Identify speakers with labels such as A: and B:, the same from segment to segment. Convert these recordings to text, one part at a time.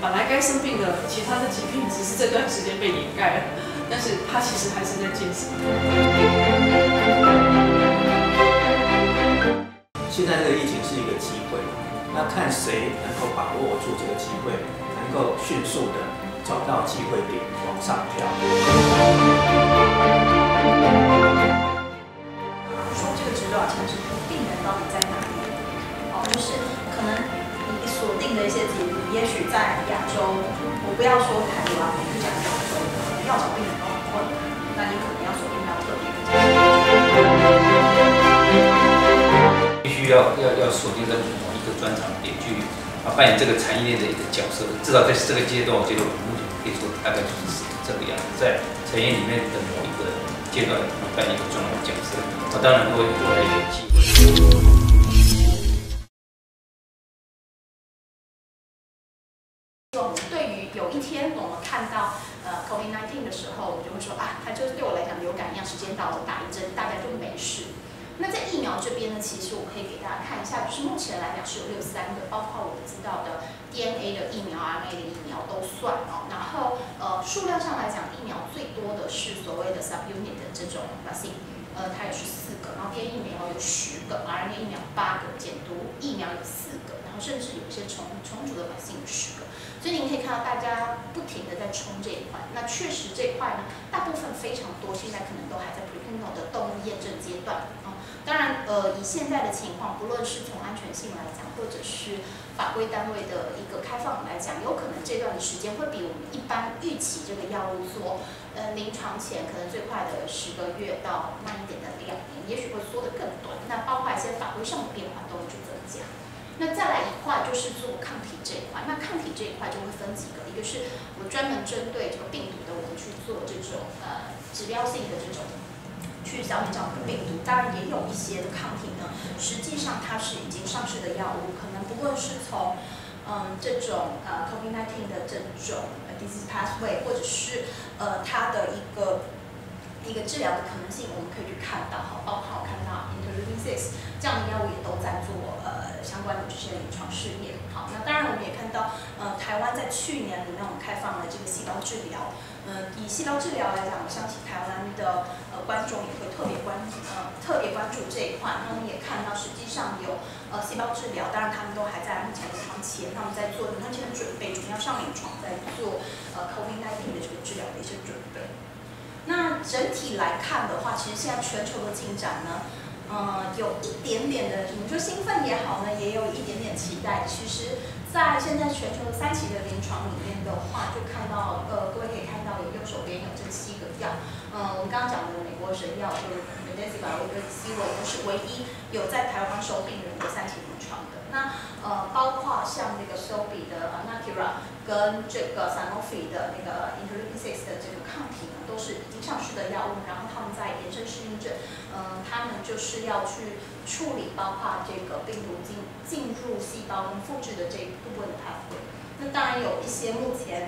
A: 本来该生病的其他的疾病，只是这段时间被掩盖了，但是他其实还是在健身。
B: 现在这个疫情是一个机会，那看谁能够把握住这个机会，能够迅速的找到机会点往上跳。
C: 扮演这个产业链的一个角色，至少在这个阶段，我觉得我们目前可以说大概就是这个样子，在产业里面的某一个阶段扮演一个重要的角色。我当然会未来有机会。
D: 其实我可以给大家看一下，就是目前来讲是有六三个，包括我们知道的 DNA 的疫苗、RNA 的疫苗都算哦。然后呃数量上来讲，疫苗最多的是所谓的 subunit 的这种 vaccine，呃它也是四个，然后 DNA 疫苗有十个，RNA 疫苗八个，减毒疫苗有四个，然后甚至有一些重重组的 vaccine 有十个。所以你可以看到大家不停的在冲这一块。那确实这块呢，大部分非常多，现在可能都还在 preclinical 的动物验证阶段。当然，呃，以现在的情况，不论是从安全性来讲，或者是法规单位的一个开放来讲，有可能这段时间会比我们一般预期这个药物说，呃，临床前可能最快的十个月到慢一点的两年，也许会缩得更短。那包括一些法规上的变化都会去增加。那再来一块就是做抗体这一块，那抗体这一块就会分几个，一个是我专门针对这个病毒的，我们去做这种呃指标性的这种。去消灭这样的病毒，当然也有一些的抗体呢。实际上它是已经上市的药物，可能不论是从嗯这种呃 COVID-19 的这种 disease pathway，或者是呃它的一个一个治疗的可能性，我们可以去看到哈，包括看到 interleukin six 这样的药物也都在做呃相关的这些临床试验。好，那当然我们也看到呃台湾在去年里面我们开放了这个细胞治疗。呃，以细胞治疗来讲，我相信台湾的呃观众也会特别关呃特别关注这一块。那我们也看到，实际上有呃细胞治疗，当然他们都还在目前临床前，他们在做临床前的准备，准备要上临床，在做呃 COVID-19 的这个治疗的一些准备。那整体来看的话，其实现在全球的进展呢，呃，有一点点的，你说兴奋也好呢，也有一点点期待。其实。在现在全球三期的临床里面的话，就看到呃，各位可以看到有右手边有这七个药，嗯，我们刚刚讲的美国神药就是 Medicine 跟 c i v o 是唯一有在台湾收病人的三期临床的。那呃，包括像那个 Sobi 的 Nakira 跟这个 Sanofi 的那个 Interleukin 6的这个抗体呢，都是已经上市的药物，然后他们在延伸适应症，嗯，他们就是要去。处理包括这个病毒进进入细胞跟复制的这一部分的 pathway。那当然有一些目前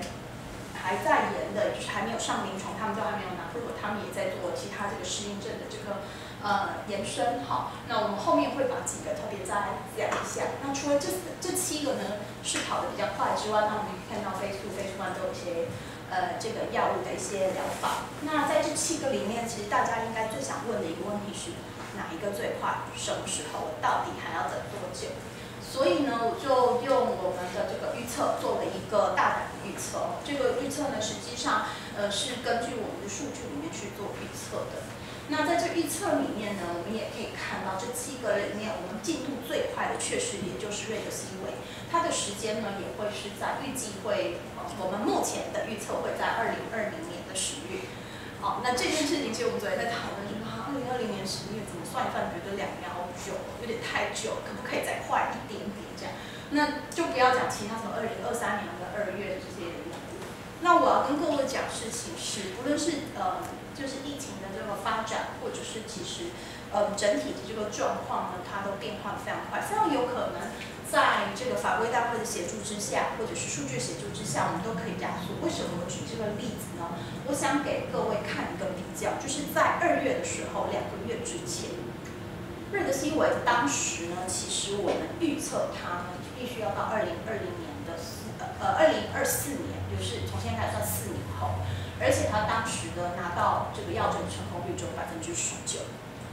D: 还在研的，就是还没有上临床，他们都还没有拿。如果他们也在做其他这个适应症的这个呃延伸，好，那我们后面会把几个特别再讲一下。那除了这这七个呢是跑得比较快之外，那我们可以看到飞速、飞速慢都有一些呃这个药物的一些疗法。那在这七个里面，其实大家应该最想问的一个问题是。哪一个最快？什么时候？我到底还要等多久？所以呢，我就用我们的这个预测做了一个大胆的预测。这个预测呢，实际上呃是根据我们的数据里面去做预测的。那在这预测里面呢，我们也可以看到这七个里面，我们进度最快的确实也就是瑞德西韦，它的时间呢也会是在预计会，我们目前的预测会在二零二零年的十月。好，那这件事情其实我们昨天在讨论，就是二零二零年十月怎么算一算，觉得两年好久，有点太久，可不可以再快一点点这样？那就不要讲其他什么二零二三年的二月这些那我要跟各位讲事情是，不论是呃，就是疫情的这个发展，或者是其实呃整体的这个状况呢，它都变化的非常快，非常有可能。在这个法规大会的协助之下，或者是数据协助之下，我们都可以加速。为什么我举这个例子呢？我想给各位看一个比较，就是在二月的时候，两个月之前，瑞德西韦当时呢，其实我们预测它呢，必须要到二零二零年呃二零二四年，就是从现在算四年后，而且他当时的拿到这个药证成功率只有百分之十九。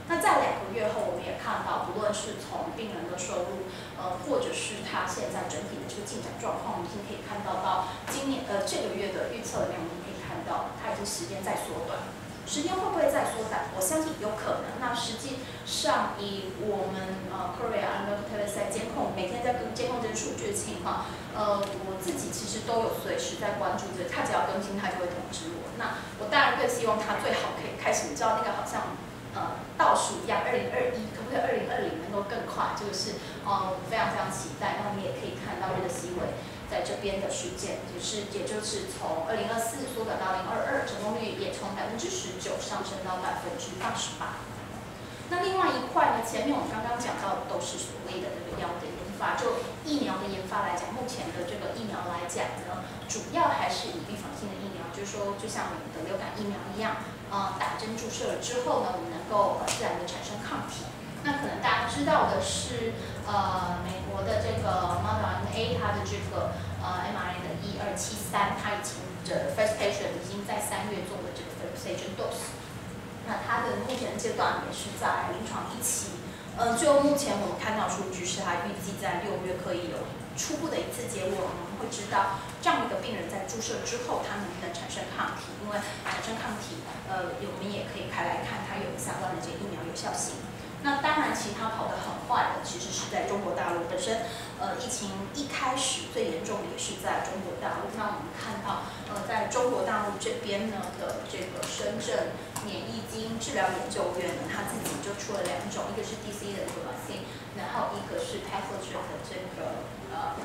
D: 那在两个月后，我们也看到，不论是从病人的收入，呃，或者是他现在整体的这个进展状况，我们已经可以看到到今年呃这个月的预测量，我们可以看到它已经时间在缩短。时间会不会再缩短？我相信有可能。那实际上以我们呃 Korea and t e l e s 监控，每天在跟监控这个数据的情况，呃，我自己其实都有随时在关注着，他只要更新，他就会通知我。那我当然更希望他最好可以开始，你知道那个好像。呃，倒数一样，二零二一可不可以二零二零能够更快？这个是呃非常非常期待。那你也可以看到瑞的西韦在这边的事件，就是也就是从二零二四缩短到零二二，成功率也从百分之十九上升到百分之八十八。那另外一块呢，前面我们刚刚讲到的都是所谓的这个药的研发，就疫苗的研发来讲，目前的这个疫苗来讲呢，主要还是以预防性的疫苗，就是说就像我们的流感疫苗一样。呃，打针注射了之后呢，我们能够自然的产生抗体。那可能大家知道的是，呃，美国的这个 Moderna 它的这个呃 mRNA 的一二七三，它已经的 first patient 已经在三月做了这个 first patient dose。那它的目前阶段也是在临床一期。呃，就目前我们看到数据是它预计在六月可以有初步的一次结果。我们会知道这样一个病人在注射之后，他能不能产生抗体？因为产生抗体，呃，我们也可以开来看它有相关的这个疫苗有效性。那当然，其他跑得很坏的，其实是在中国大陆本身。呃，疫情一开始最严重的也是在中国大陆。那我们看到，呃，在中国大陆这边呢的这个深圳免疫基因治疗研究院呢，它自己就出了两种，一个是 DC 的这个 vaccine，然后一个是 pathogen 的这个呃。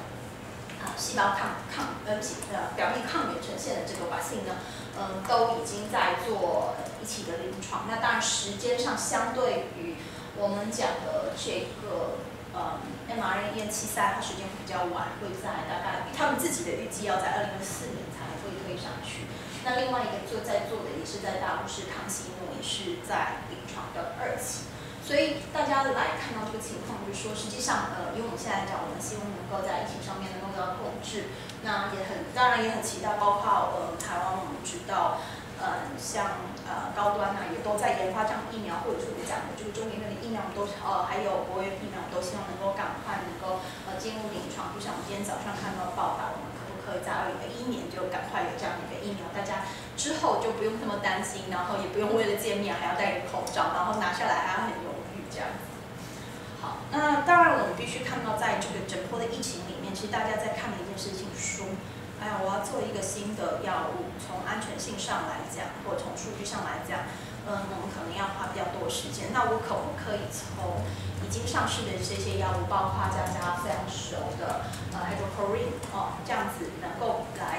D: 啊，细胞抗抗呃呃表面抗原呈现的这个 vaccine 呢，嗯，都已经在做一起的临床。那当然时间上相对于我们讲的这个呃 mRNA 一七三，它时间比较晚，会在大概他们自己的预计要在二零二四年才会推上去。那另外一个就在做的也是在大陆是康熙诺，也是在临床的二期。所以大家来看到这个情况，就是说，实际上，呃，因为我们现在讲，我们希望能够在疫情上面能够得到控制，那也很，当然也很期待，包括呃台湾，我们知道，呃，像呃高端呐，也都在研发这样疫苗，或者是我们讲的这个中研院的疫苗，都呃还有国卫疫苗，都希望能够赶快能够呃进入临床。就像我们今天早上看到报道，可不可以在二零二一年就赶快有这样的一个疫苗，大家之后就不用那么担心，然后也不用为了见面还要戴个口罩，然后拿下来还要很犹豫。这样，好，那当然我们必须看到，在这个整波的疫情里面，其实大家在看的一件事情说，哎呀，我要做一个新的药物，从安全性上来讲，或从数据上来讲，嗯，我们可能要花比较多时间。那我可不可以从已经上市的这些药物，包括大家非常熟的呃 h y d r o c h o r i n e 哦，这样子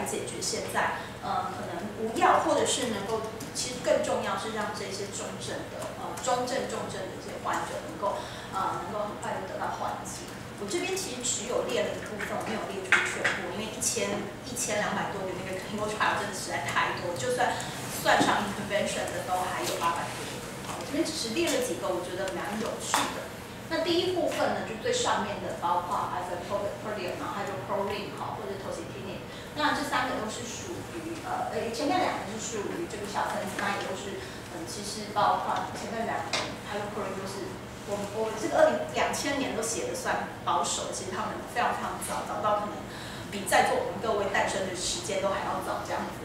D: 解决现在呃可能无药，或者是能够，其实更重要是让这些重症的呃中症重症的一些。患者能够呃能够很快的得到缓解。我这边其实只有列了一部分，没有列出全部，因为一千一千两百多的那个 clinical trial 真的实在太多，就算算上 intervention 的都还有八百多。好，我这边只是列了几个，我觉得蛮有趣的。那第一部分呢，就最上面的，包括 i s o p r o l i n 还有 proline 哈，或者 t o s i p i n i n 那这三个都是属于呃呃前面两个是属于这个小分子，那也都是嗯。其实包括前面两个，还有 Pro 就是我我这个二零两千年都写的算保守，其实他们非常非常早，早到可能比在座我们各位诞生的时间都还要早这样子。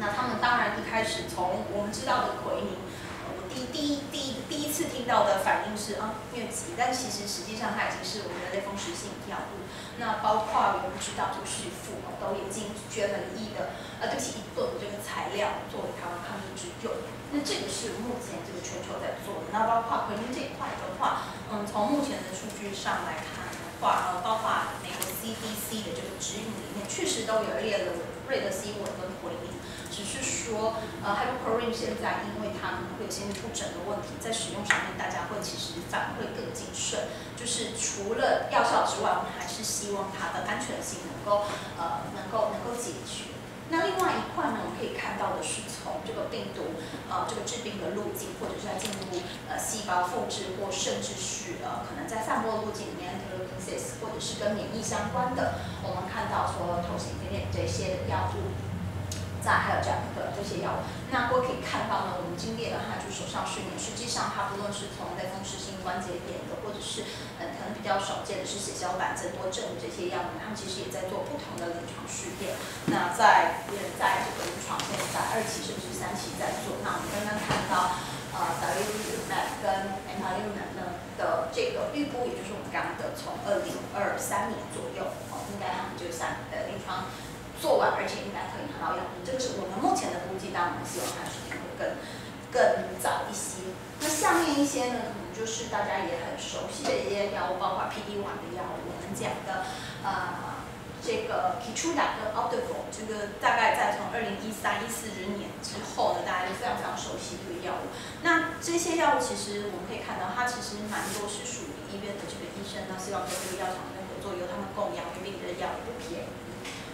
D: 那他们当然一开始从我们知道的奎宁，第第一第一第一次听到的反应是啊疟疾，但其实实际上它已经是我们的类风湿性药物。那包括我们知道这个旭富都已经捐了一亿的呃对不起一吨的这个材料作为台湾抗疫之用。那这个是目前这个全球在做的。那包括奎宁这一块的话，嗯，从目前的数据上来看的话，呃，包括美国 CDC 的这个指引，确实都有列了瑞德西韦跟奎宁，只是说，呃 h y d r o c h l o r i n 现在因为它可能会有些不整的问题，在使用上面大家会其实反馈更谨慎。就是除了药效之外，我们还是希望它的安全性能够，呃，能够能够解决。那另外一块呢，我们可以看到的是从这个病毒呃这个致病的路径，或者是在进入呃细胞复制，或甚至是呃可能在散播路径里面 interleukin 或者是跟免疫相关的，到说头型点点这些药物。再还有这样的这些药物，那各位可以看到呢，我们经历了它就手上训练，实际上它不论是从类风湿性关节炎的，或者是嗯可能比较少见的是血小板增多症的这些药物，它们其实也在做不同的临床试验。那在也在这个临床现在二期甚至三期在做。那我们刚刚看到呃 d a l i u m a 跟 a n t a l m a 呢的这个预估，也就是我们刚刚的从二零二三年左右，哦应该他们就三呃临床。做完，而且应该可以拿到药这个是我们目前的估计。当，我们希望它时间会更更早一些。那下面一些呢，可能就是大家也很熟悉的一些药物，包括 PD-1 的药物，我们讲的呃这个 Keytruda 跟 Opdivo，这个大概在从二零一三、一四年之后呢，大家就非常非常熟悉这个药物。那这些药物其实我们可以看到，它其实蛮多是属于医院的这个医生呢，希望跟这个药厂的作，由他们供养给病人的药也不便宜。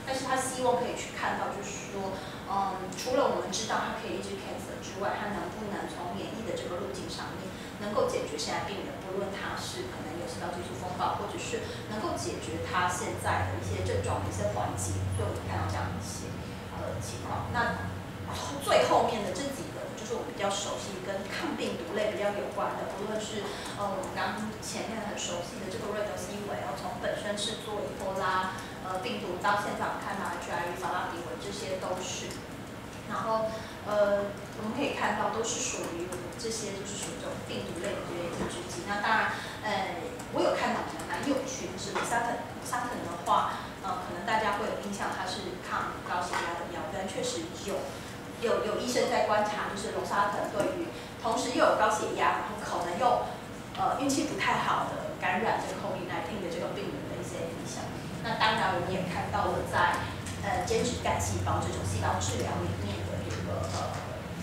D: 但是他希望可以去看到，就是说，嗯，除了我们知道它可以抑制 cancer 之外，它能不能从免疫的这个路径上面，能够解决现在病人，不论他是可能有心脑激素风暴，或者是能够解决他现在的一些症状的一些环节，所以我们看到这样一些呃情况。那最后面的这几，就是我们比较熟悉跟抗病毒类比较有关的，不论是呃我们刚前面很熟悉的这个瑞德西韦，然后从本身是做伊波拉。呃，病毒到现在我们看到 HIV、法拉第韦这些都是，然后呃，我们可以看到都是属于这些就是属于这种病毒类的这些抑制剂。那当然，呃，我有看到蛮有趣的是沙肯，沙肯的话，呃，可能大家会有印象，它是抗高血压的药，但确实有有有医生在观察，就是龙沙藤对于同时又有高血压，然后可能又呃运气不太好的感染这个 COVID-19 的这个病人的一些影响。那当然，我们也看到了在呃间质干细胞这种细胞治疗里面的一个呃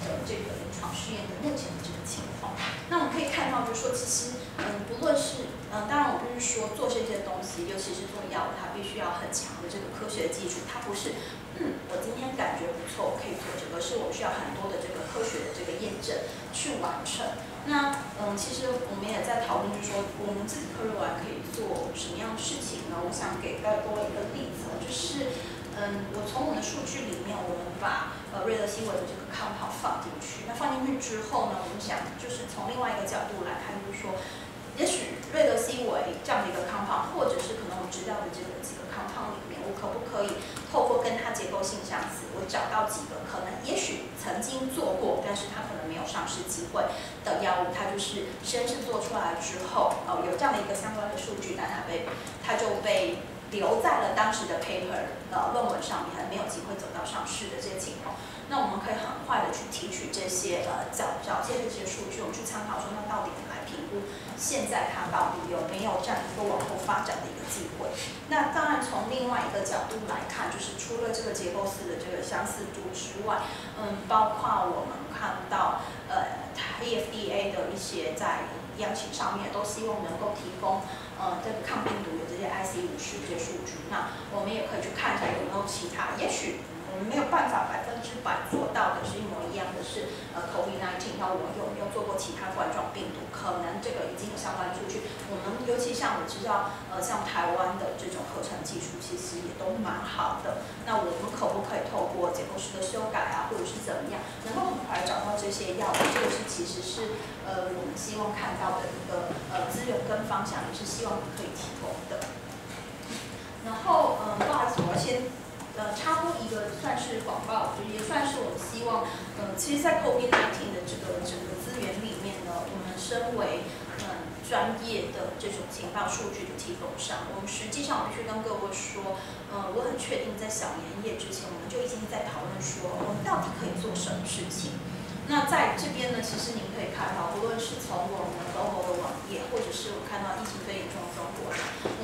D: 呃这个试验的目前的这个情况。那我们可以看到，就是说，其实嗯，不论是嗯，当然我不是说做这些东西，尤其是做药，它必须要很强的这个科学基础，它不是嗯，我今天感觉不错，我可以做这个，是我需要很多的这个科学的这个验证去完成。那嗯，其实我们也在讨论，就是说我们自己科瑞完可以做什么样的事情呢？我想给大家多一个例子，就是嗯，我从我们的数据里面，我们把呃瑞德西韦的这个 compound 放进去。那放进去之后呢，我们想就是从另外一个角度来看，就是说，也许瑞德西韦这样的一个 compound，，或者是可能我知道的这个几个 compound 里面，我可不可以透过跟它结构性相似，我找到几个可能也许曾经做过，但是它可能没有上市机会。的药物，它就是先是做出来之后，哦，有这样的一个相关的数据，但它被它就被留在了当时的 paper 呃论文上面，还没有机会走到上市的这些情况。那我们可以很快的去提取这些呃找找些这些数据，我们去参考说，那到底来评估现在它到底有没有这样一个往后发展的一个机会？那当然从另外一个角度来看，就是除了这个结构式的这个相似度之外，嗯，包括我们看到呃。EFDA 的一些在邀请上面都希望能够提供呃这个抗病毒的这些 IC 五十这些数据，那我们也可以去看一下有没有其他，也许。我们没有办法百分之百做到的是一模一样的是，呃，COVID-19，那我有没有做过其他冠状病毒？可能这个已经有相关数据。我们尤其像我知道，呃，像台湾的这种合成技术其实也都蛮好的。那我们可不可以透过结构式的修改啊，或者是怎么样，能够这些药？这个是其实是呃我们希望看到的一个呃资源跟方向，也是希望可以提供的。然后，嗯，不好意思，我先。呃，插播一个算是广告，就也算是我们希望，呃，其实，在 COVID-19 的这个整个资源里面呢，我们身为嗯专业的这种情报数据的提供商，我们实际上我必须跟各位说，呃，我很确定在小年夜之前，我们就已经在讨论说，我们到底可以做什么事情。那在这边呢，其实您可以看到，无论是从我们 GoGo 的网页，或者是我看到疫情最严重的中国，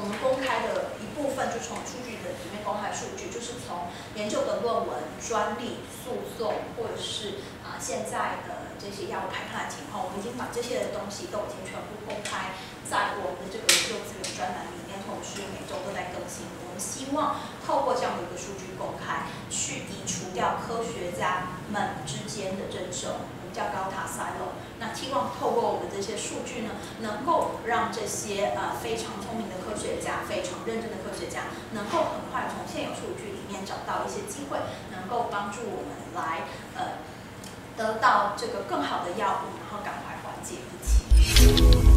D: 我们公开的一部分就从数据的里面公开数据，就是从研究的论文、专利、诉讼，或者是啊现在的这些药物排放的情况，我们已经把这些的东西都已经全部公开在我们的这个研究资源专栏里面，同时每周都在更新。我们希望透过这样的一个数据公开，去移除掉科学家们之间的争胜。叫高塔塞漏。那希望透过我们这些数据呢，能够让这些呃非常聪明的科学家、非常认真的科学家，能够很快从现有数据里面找到一些机会，能够帮助我们来呃得到这个更好的药物，然后赶快缓解疫情。